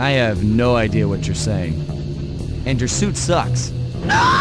I have no idea what you're saying. And your suit sucks. No!